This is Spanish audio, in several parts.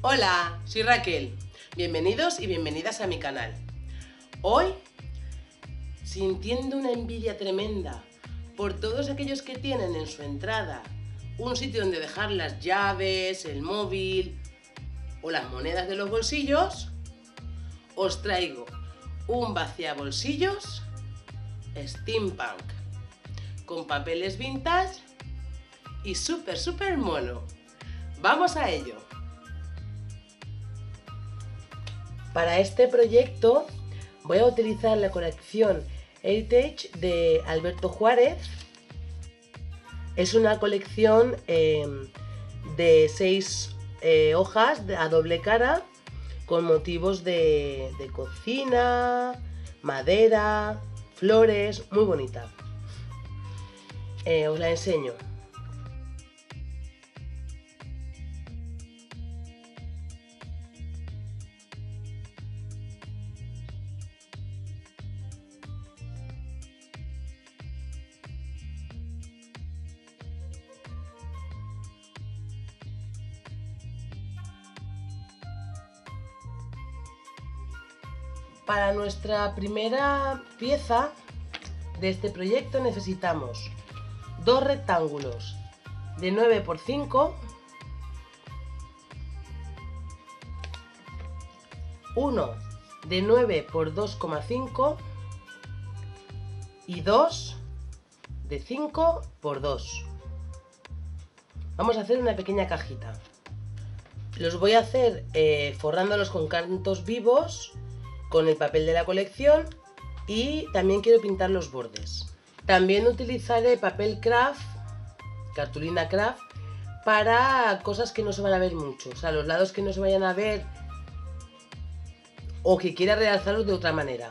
Hola, soy Raquel. Bienvenidos y bienvenidas a mi canal. Hoy, sintiendo una envidia tremenda por todos aquellos que tienen en su entrada un sitio donde dejar las llaves, el móvil o las monedas de los bolsillos, os traigo un vaciabolsillos steampunk con papeles vintage y súper, súper mono. ¡Vamos a ello! Para este proyecto voy a utilizar la colección Heritage de Alberto Juárez. Es una colección em, de seis eh, hojas a doble cara con motivos de, cocina, madera, flores, muy bonita. Eh, os la enseño. Para nuestra primera pieza de este proyecto necesitamos dos rectángulos de 9 por 5, uno de 9 por 2,5 y dos de 5 por 2. Vamos a hacer una pequeña cajita. Los voy a hacer eh, forrándolos con cantos vivos con el papel de la colección y también quiero pintar los bordes. También utilizaré papel craft, cartulina craft, para cosas que no se van a ver mucho, o sea, los lados que no se vayan a ver o que quiera realzarlos de otra manera.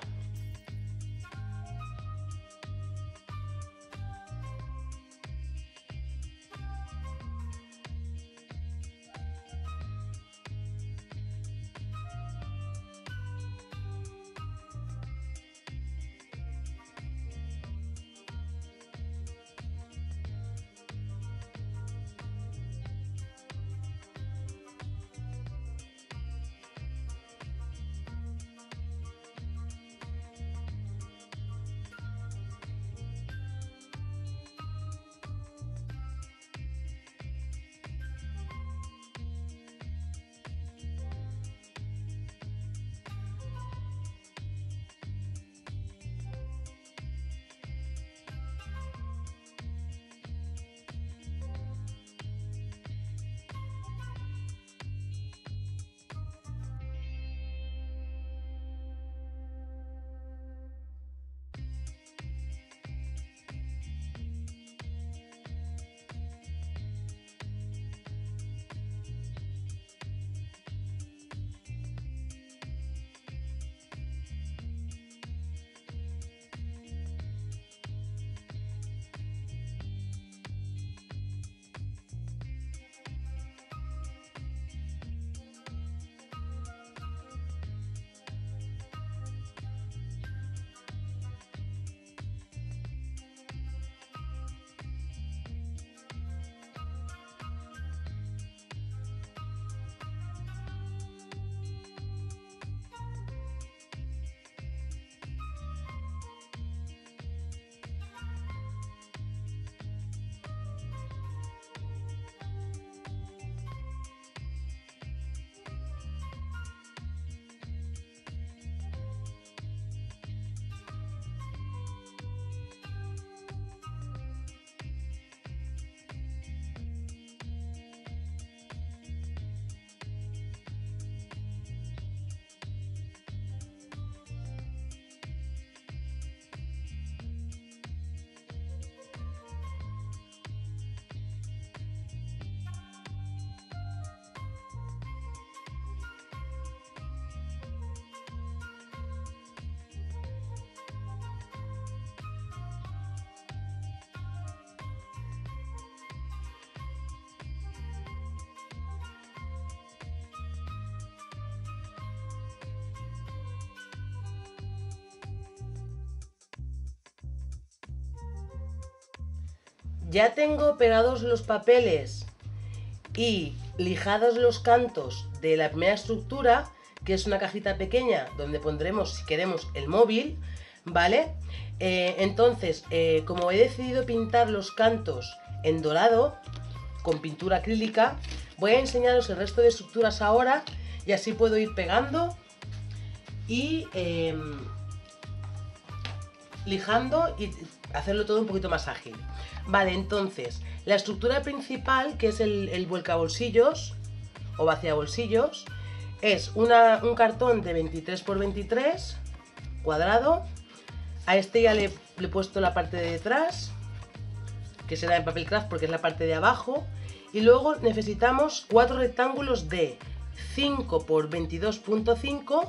Ya tengo pegados los papeles y lijados los cantos de la primera estructura, que es una cajita pequeña donde pondremos, si queremos, el móvil, ¿vale? Eh, entonces, eh, como he decidido pintar los cantos en dorado, con pintura acrílica, voy a enseñaros el resto de estructuras ahora y así puedo ir pegando y em, lijando y hacerlo todo un poquito más ágil. Vale, entonces, la estructura principal, que es el, el bolsillos o vacía bolsillos, es un cartón de 23 x 23 cuadrado. A este ya le, he puesto la parte de detrás, que será en papel craft porque es la parte de abajo. Y luego necesitamos cuatro rectángulos de 5 x 22.5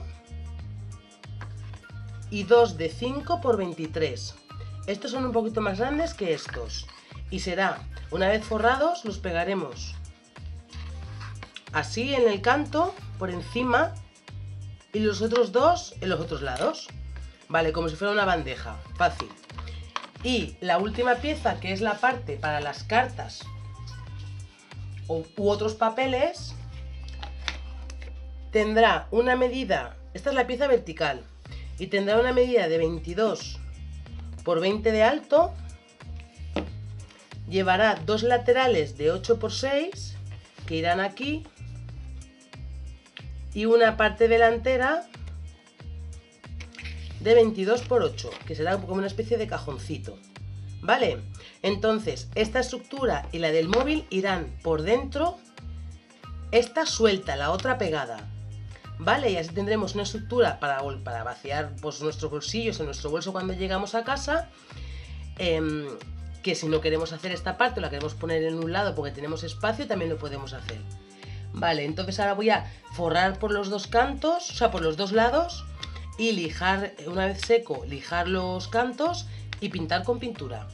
y dos de 5 x 23. Estos son un poquito más grandes que estos. Y será, una vez forrados, los pegaremos así en el canto, por encima, y los otros dos en los otros lados. Vale, como si fuera una bandeja, fácil. Y la última pieza, que es la parte para las cartas u otros papeles, tendrá una medida, esta es la pieza vertical, y tendrá una medida de 22 por 20 de alto, llevará dos laterales de 8 por 6 que irán aquí y una parte delantera de 22 por 8 que será como una especie de cajoncito. Vale entonces esta estructura y la del móvil irán por dentro esta suelta la otra pegada ¿vale? Y así tendremos una estructura para, para vaciar pues, nuestros bolsillos en nuestro bolso cuando llegamos a casa. Em, que si no queremos hacer esta parte la queremos poner en un lado porque tenemos espacio, también lo podemos hacer. Vale, entonces ahora voy a forrar por los dos cantos, o sea, por los dos lados y lijar, una vez seco, lijar los cantos y pintar con pintura.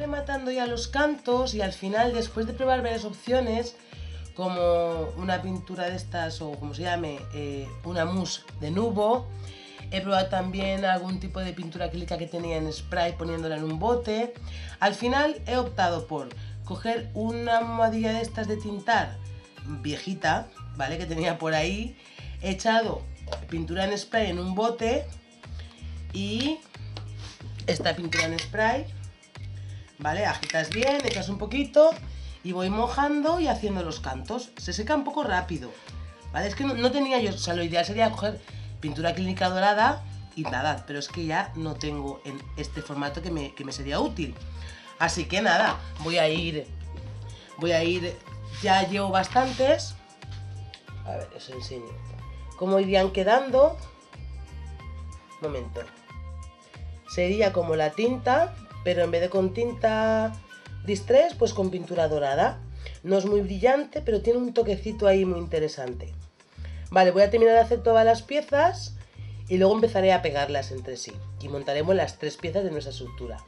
Rematando ya los cantos y al final, después de probar varias opciones, como una pintura de estas o como se llame, eh, una mousse de nubo, He probado también algún tipo de pintura acrílica que tenía en spray poniéndola en un bote. Al final he optado por coger una almohadilla de estas de tintar viejita, ¿vale? Que tenía por ahí. He echado pintura en spray en un bote y esta pintura en spray, ¿vale? Agitas bien, echas un poquito y voy mojando y haciendo los cantos. Se seca un poco rápido, ¿vale? Es que no, tenía yo, o sea, lo ideal sería coger pintura clínica dorada y nada, pero es que ya no tengo en este formato que me, que me sería útil. Así que nada, voy a ir, voy a ir, ya llevo bastantes. A ver, os enseño cómo irían quedando. Momento. Sería como la tinta, pero en vez de con tinta distress, pues con pintura dorada. No es muy brillante, pero tiene un toquecito ahí muy interesante. Vale, voy a terminar de hacer todas las piezas y luego empezaré a pegarlas entre sí. Y montaremos las tres piezas de nuestra estructura.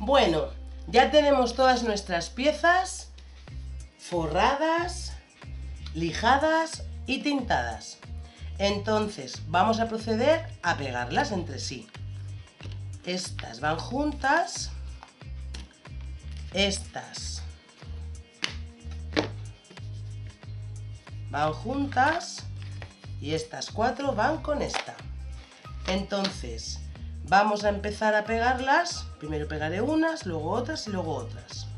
Bueno, ya tenemos todas nuestras piezas forradas, lijadas y tintadas. Entonces, vamos a proceder a pegarlas entre sí. Estas van juntas. Estas van juntas. Y estas cuatro van con esta. Entonces, Vamos a empezar a pegarlas. Primero pegaré unas, luego otras y luego otras.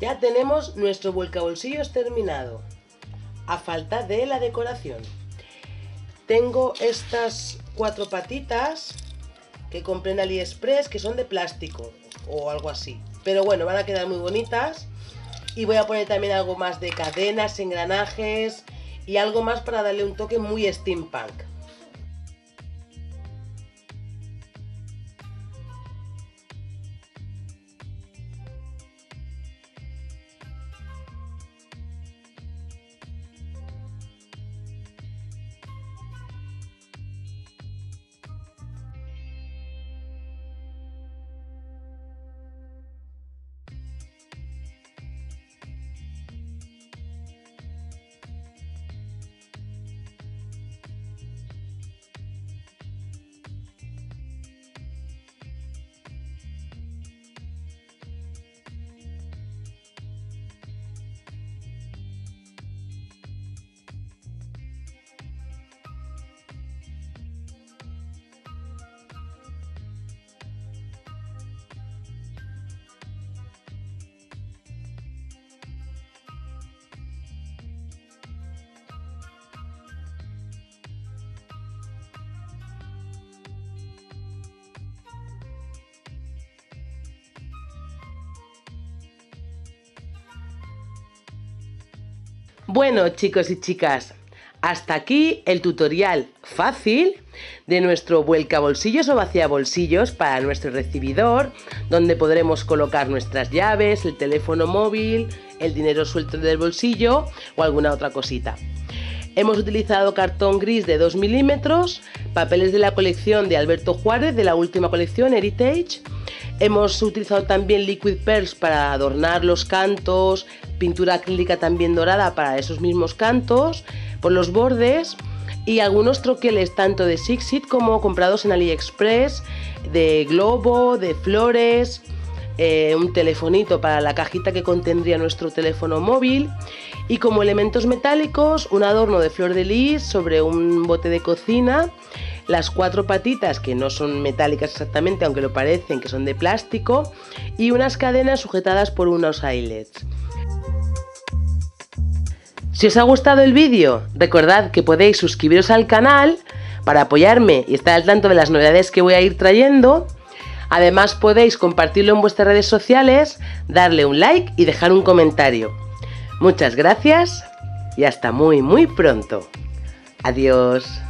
Ya tenemos nuestro vuelcabolsillos terminado, a falta de la decoración. Tengo estas cuatro patitas que compré en AliExpress que son de plástico o algo así. Pero bueno, van a quedar muy bonitas. Y voy a poner también algo más de cadenas, engranajes y algo más para darle un toque muy steampunk. Bueno chicos y chicas, hasta aquí el tutorial fácil de nuestro vuelca bolsillos o vacía bolsillos para nuestro recibidor, donde podremos colocar nuestras llaves, el teléfono móvil, el dinero suelto del bolsillo o alguna otra cosita. Hemos utilizado cartón gris de 2 milímetros, papeles de la colección de Alberto Juárez, de la última colección Heritage. Hemos utilizado también liquid pearls para adornar los cantos, pintura acrílica también dorada para esos mismos cantos, por los bordes y algunos troqueles tanto de Sixit como comprados en AliExpress, de globo, de flores, eh, un telefonito para la cajita que contendría nuestro teléfono móvil y como elementos metálicos un adorno de flor de lis sobre un bote de cocina, las cuatro patitas que no son metálicas exactamente aunque lo parecen que son de plástico y unas cadenas sujetadas por unos eyelets. Si os ha gustado el vídeo, recordad que podéis suscribiros al canal para apoyarme y estar al tanto de las novedades que voy a ir trayendo. Además podéis compartirlo en vuestras redes sociales, darle un like y dejar un comentario. Muchas gracias y hasta muy muy pronto. Adiós.